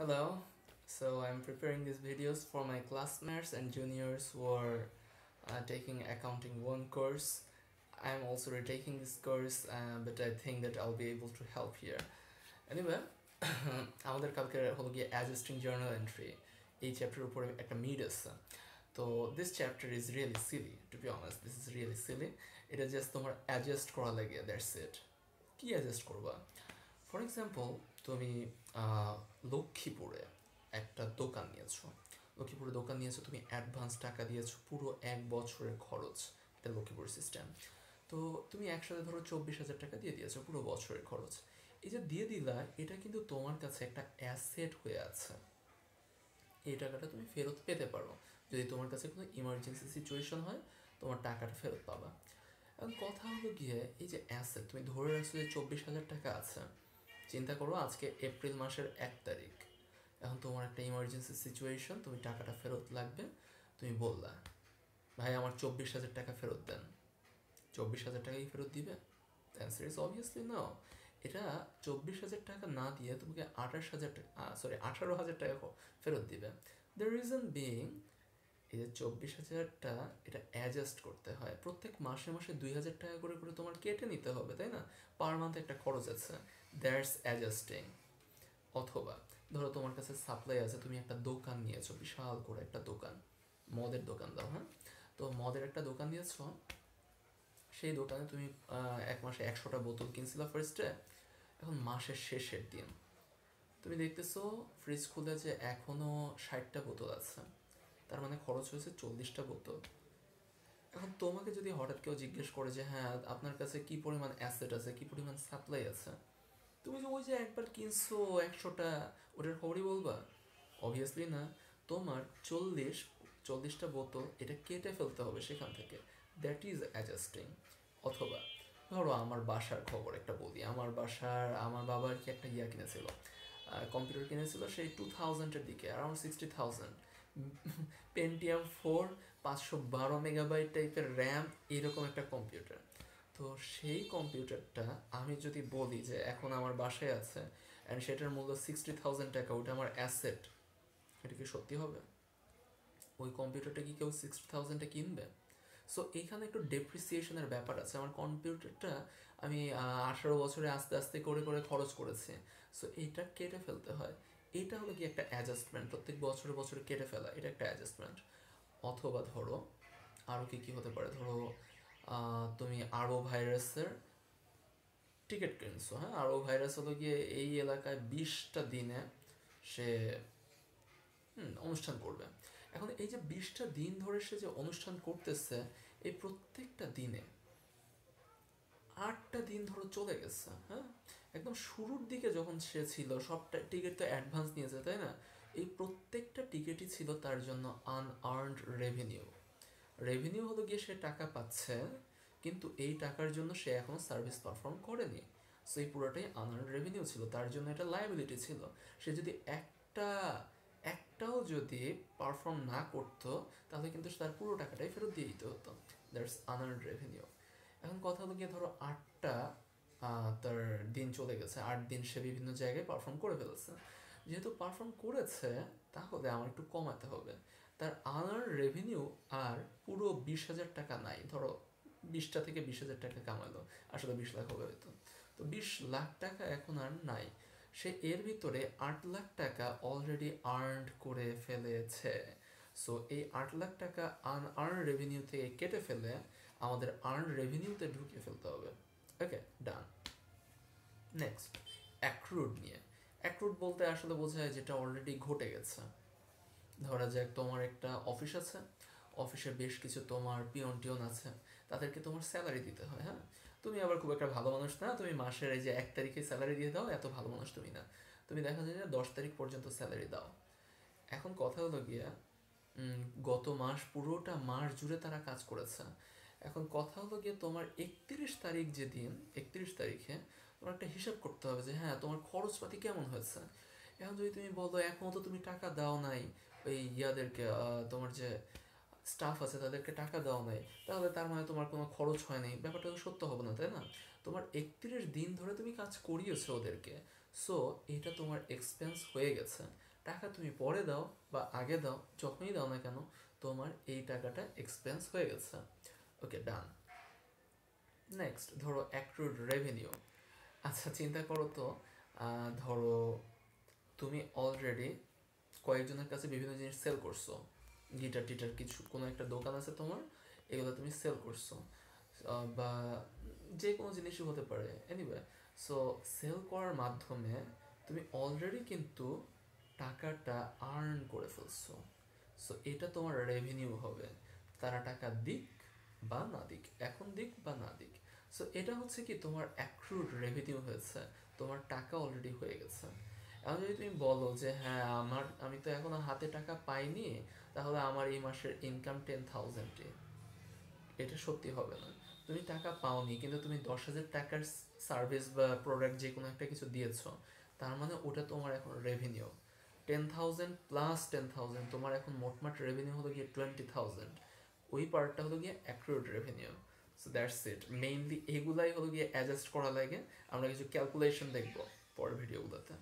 Hello, so I'm preparing these videos for my classmates and juniors who are uh, taking accounting 1 course. I'm also retaking this course, uh, but I think that I'll be able to help here. Anyway, আমাদের কালকে হলো গিয়ে adjusting journal entry এই চ্যাপ্টারের উপরে একটা mid আছে তো this chapter is really silly to be honest this is really silly এটা জাস্ট তোমার অ্যাডজাস্ট করা লাগে দ্যাটস ইট কি অ্যাডজাস্ট করবা ফর এক্সাম্পল তুমি লক্ষ্মীপুরে একটা দোকান নিয়েছো। লক্ষ্মীপুরে দোকান নিয়েছো, তুমি অ্যাডভান্স টাকা দিয়েছ, পুরো এক বছরের খরচ এটা লক্ষ্মীপুর সিস্টেম তো তুমি একসাথে ধরো চব্বিশ হাজার টাকা দিয়ে দিয়েছ, পুরো বছরের খরচ। এই যে দিয়ে দিলা, এটা কিন্তু তোমার কাছে একটা অ্যাসেট হয়ে আছে। এই টাকাটা তুমি ফেরত পেতে পারো। যদি তোমার কাছে কোনো ইমার্জেন্সি সিচুয়েশন হয়, তোমার টাকাটা ফেরত পাবা। এখন কথা হলো গিয়ে, এই যে অ্যাসেট তুমি ধরে রাখছো যে চব্বিশ হাজার টাকা আছে। চিন্তা করো, আজকে এপ্রিল মাসের এক তারিখ। এখন তোমার একটা ইমার্জেন্সি সিচুয়েশন তুমি টাকাটা ফেরত লাগবে, তুমি বললা, ভাই, আমার চব্বিশ হাজার টাকা ফেরত দেন। চব্বিশ হাজার টাকাই ফেরত দিবে? অ্যান্সার ইজ অবভিয়াসলি নো এটা চব্বিশ হাজার টাকা না দিয়ে তোমাকে আঠাশ হাজার টাকা সরি আঠারো হাজার টাকা ফেরত দিবে। দ্য রিজন বিং এই যে চব্বিশ হাজারটা এটা অ্যাডজাস্ট করতে হয়। প্রত্যেক মাসে মাসে দুই হাজার টাকা করে করে তোমার কেটে নিতে হবে, তাই না? পার মান্থ একটা খরচ আছে। দ্যাটস অ্যাডজাস্টিং অথবা, ধরো তোমার কাছে সাপ্লাই আছে, তুমি একটা দোকান নিয়েছো, বিশাল করে একটা দোকান, মদের দোকান দাও হ্যাঁ? তো মদের একটা দোকান দিয়েছ, সেই দোকানে তুমি এক মাসে একশোটা বোতল কিনছিলা ফার্স্টে এখন মাসের শেষের দিন। তুমি দেখতেছো ফ্রিজ খুলে যে এখনও ষাটটা বোতল আছে। তার মানে খরচ হয়েছে চল্লিশটা বোতল। এখন তোমাকে যদি হঠাৎ কেউ জিজ্ঞেস করে যে হ্যাঁ আপনার কাছে কি পরিমাণ অ্যাসেট আছে, কি পরিমাণ সাপ্লাই আছে? তুমি যে ওই যে একবার কিনছো একশোটা, ওটার খবরই বলবা? অবভিয়াসলি না। তোমার চল্লিশ, চল্লিশটা বোতল এটা কেটে ফেলতে হবে সেখান থেকে। দ্যাট ইজ অ্যাডজাস্টিং অথবা ধরো আমার বাসার খবর একটা বলি। আমার বাসার, আমার বাবার কি একটা ইয়া কিনেছিল? কম্পিউটার কিনেছিল সেই টু থাউজেন্ডের দিকে around sixty thousand Pentium four পাঁচশো বারো মেগাবাইট টাইপের র্যাম এরকম একটা কম্পিউটার তো সেই কম্পিউটারটা আমি যদি বলি যে এখন আমার বাসায় আছে অ্যান্ড সেটার মূল্য সিক্সটি থাউজেন্ড টাকা, ওটা আমার অ্যাসেট এটা কি সত্যি হবে? ওই কম্পিউটারটা কি কেউ সিক্সটি থাউজেন্ডে কিনবে? সো এখানে একটু ডেপ্রিসিয়েশনের ব্যাপার আছে। আমার কম্পিউটারটা আমি আঠারো বছরে আস্তে আস্তে করে করে খরচ করেছি। সো এটা কেটে ফেলতে হয়। এটা হলো কি একটা অ্যাডজাস্টমেন্ট প্রত্যেক বছরে বছরে কেটে ফেলা, এটা একটা অ্যাডজাস্টমেন্ট অথবা ধরো আরও কি কি হতে পারে? ধরো তুমি আরও ভাইরাসের টিকিট কিনছো হ্যাঁ? আরও ভাইরাস হলো গিয়ে এই এলাকায় বিশটা দিনে সে অনুষ্ঠান করবে। এখন এই যে বিশটা দিন ধরে সে যে অনুষ্ঠান করতেছে, এই প্রত্যেকটা দিনে আটটা দিন ধরো চলে গেছে হ্যাঁ? একদম শুরুর দিকে যখন সে ছিল, সবটা টিকিট তো অ্যাডভান্স নিয়েছে, তাই না? এই প্রত্যেকটা টিকিটই ছিল তার জন্য আনআর্নড রেভিনিউ রেভিনিউ হলো গিয়ে সে টাকা পাচ্ছে, কিন্তু এই টাকার জন্য সে এখন সার্ভিস পারফর্ম করেনি। সো এই পুরোটাই আনআর্নড রেভিনিউ ছিল, তার জন্য এটা লাইবিলিটি ছিল। সে যদি একটা, একটাও যদি পারফর্ম না করতো, তাহলে কিন্তু তার পুরো টাকাটাই ফেরত দিয়ে দিতে হতো। দ্যাটস আনআর্নড রেভিনিউ এখন কথা হলো গিয়ে ধরো আটটা তার দিন চলে গেছে। আট দিন সে বিভিন্ন জায়গায় পারফর্ম করে ফেলেছে। যেহেতু পারফর্ম করেছে, তাহলে আমার একটু কমাতে হবে। তার আনার রেভিনিউ আর পুরো বিশ হাজার টাকা নাই। ধরো, বিশটা থেকে বিশ হাজার টাকা কামালো। আসলে বিশ লাখ হবে হয়তো। তো বিশ লাখ টাকা এখন আর নাই। সে এর ভিতরে আট লাখ টাকা অলরেডি আর্নড করে ফেলেছে। সো এই আট লাখ টাকা আন আর্ন রেভিনিউ থেকে কেটে ফেলে আমাদের আর্ন রেভিনিউতে ঢুকিয়ে ফেলতে হবে। ওকে ডান নেক্সট অ্যাক্রুড নিয়ে। অ্যাক্রুড বলতে আসলে বোঝায় যেটা অলরেডি ঘটে গেছে। ধরা যাক তোমার একটা অফিস আছে। অফিসে বেশ কিছু তোমার পিয়ন টিয়ন আছে। তাদেরকে তোমার স্যালারি দিতে হয় হ্যাঁ? তুমি আবার খুব একটা ভালো মানুষ না। তুমি মাসের এই যে এক তারিখে স্যালারি দিয়ে দাও, এত ভালো মানুষ তুমি না। তুমি দেখা যায় যে দশ তারিখ পর্যন্ত স্যালারি দাও। এখন কথা হলো গিয়া গত মাস পুরোটা মাস জুড়ে তারা কাজ করেছে। এখন কথা হলো গিয়ে তোমার একত্রিশ তারিখ যে দিন একত্রিশ তারিখে তোমার একটা হিসাব করতে হবে যে হ্যাঁ তোমার খরচপাতি কেমন হয়েছে? এখন যদি তুমি বলো, এখনও তো তুমি টাকা দাও নাই, ওই ইয়াদেরকে তোমার যে স্টাফ আছে তাদেরকে টাকা দেওয়া নাই, তাহলে তার মানে তোমার কোনো খরচ হয় নাই ব্যাপারটা তো সত্য হবে না, তাই না? তোমার একত্রিশ দিন ধরে তুমি কাজ করিয়েছো ওদেরকে সো এটা তোমার এক্সপেন্স হয়ে গেছে। টাকা তুমি পরে দাও বা আগে দাও, যখনই দাও না কেন, তোমার এই টাকাটা এক্সপেন্স হয়ে গেছে। ওকে ডান নেক্সট ধরো অ্যাক্রুড রেভিনিউ আচ্ছা চিন্তা করো তো ধরো তুমি অলরেডি কয়েকজনের কাছে বিভিন্ন জিনিস সেল করছ। গিটার টিটার কিছু, কোনো একটা দোকান আছে তোমার, এগুলো তুমি সেল করছ। বা যে কোনো জিনিসই হতে পারে এনিওয়ে সো সেল করার মাধ্যমে তুমি অলরেডি কিন্তু টাকাটা আর্ন করে ফেলছো। সো এটা তোমার রেভিনিউ হবে। তারা টাকা দিক বা না দিক, এখন দিক বা না দিক। সো এটা হচ্ছে কি তোমার অ্যাক্রুড রেভিনিউ হয়েছে, তোমার টাকা অলরেডি হয়ে গেছে। এখন যদি তুমি বলো যে হ্যাঁ আমার, আমি তো এখনও হাতে টাকা পাইনি, তাহলে আমার এই মাসের ইনকাম টেন থাউজেন্ডে এটা সত্যি হবে না। তুমি টাকা পাওনি, কিন্তু তুমি দশ হাজার টাকার সার্ভিস বা প্রোডাক্ট যে কোনো একটা কিছু দিয়েছ, তার মানে ওটা তোমার এখন revenue ten thousand plus ten thousand তোমার এখন মোটমাট রেভিনিউ হলো গিয়ে টোয়েন্টি থাউজেন্ড ওই পার্টটা হলো গিয়ে accrued revenue so that's it mainly এগুলাই হলো গিয়ে অ্যাডজাস্ট করা লাগে। আমরা কিছু ক্যালকুলেশন দেখব পরের ভিডিওগুলোতে